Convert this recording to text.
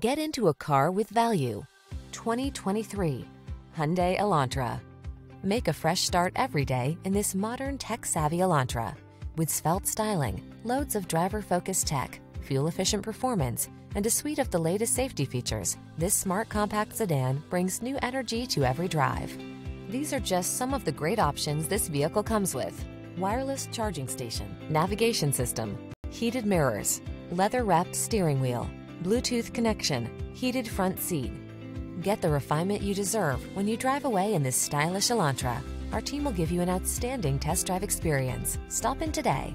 Get into a car with value. 2023 Hyundai Elantra. Make a fresh start every day in this modern tech-savvy Elantra. With svelte styling, loads of driver-focused tech, fuel-efficient performance, and a suite of the latest safety features, this smart compact sedan brings new energy to every drive. These are just some of the great options this vehicle comes with. Wireless charging station, navigation system, heated mirrors, leather-wrapped steering wheel, Bluetooth connection, heated front seat. Get the refinement you deserve when you drive away in this stylish Elantra. Our team will give you an outstanding test drive experience. Stop in today.